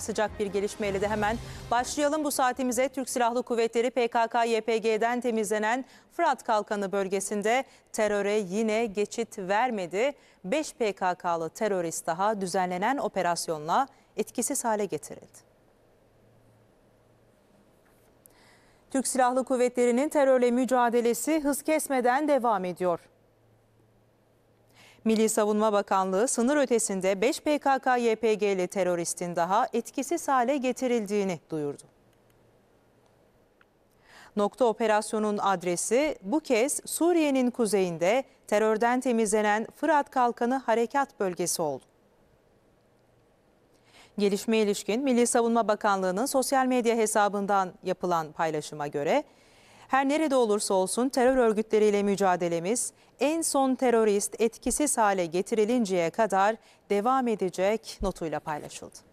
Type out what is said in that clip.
Sıcak bir gelişmeyle de hemen başlayalım bu saatimize. Türk Silahlı Kuvvetleri PKK-YPG'den temizlenen Fırat Kalkanı bölgesinde teröre yine geçit vermedi. 5 PKK'lı terörist daha düzenlenen operasyonla etkisiz hale getirildi. Türk Silahlı Kuvvetleri'nin terörle mücadelesi hız kesmeden devam ediyor. Milli Savunma Bakanlığı sınır ötesinde 5 PKK-YPG'li teröristin daha etkisiz hale getirildiğini duyurdu. Nokta operasyonun adresi bu kez Suriye'nin kuzeyinde terörden temizlenen Fırat Kalkanı Harekat Bölgesi oldu. Gelişme ilişkin Milli Savunma Bakanlığı'nın sosyal medya hesabından yapılan paylaşıma göre her nerede olursa olsun terör örgütleriyle mücadelemiz en son terörist etkisiz hale getirilinceye kadar devam edecek notuyla paylaşıldı.